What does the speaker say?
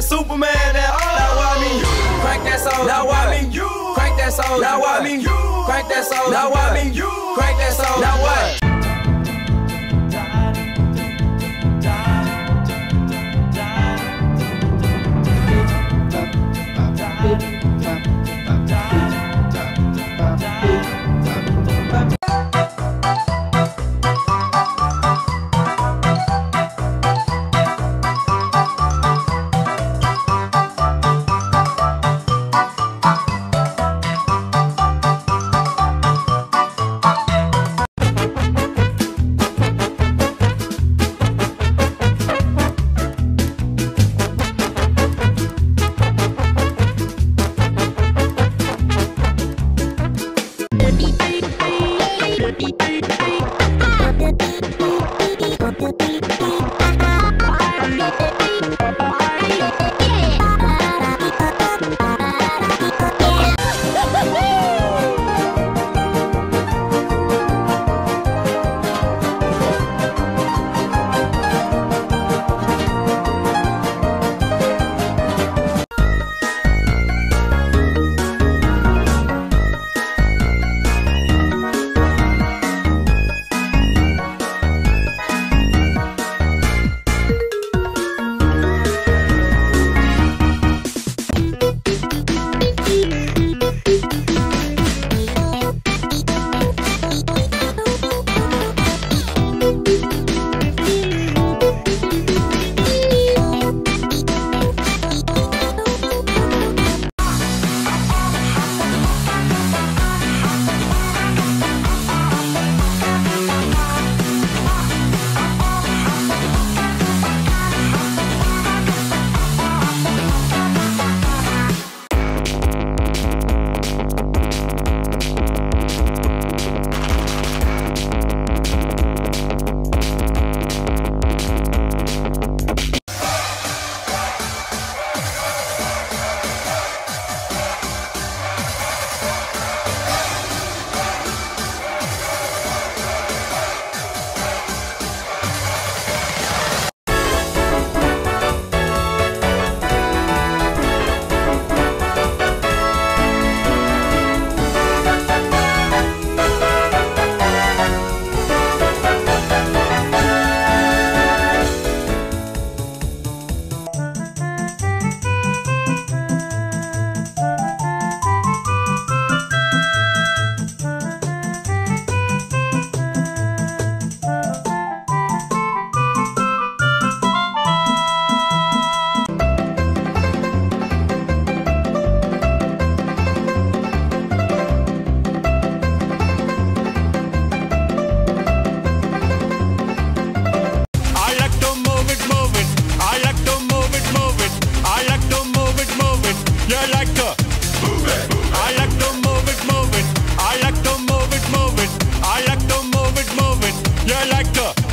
said Superman. Now, now I mean you. Crank that soul. Now I mean you. Crank that soul. Now I mean you. Crank that soul. Now I mean you. Crank that soul. Now what? Africa.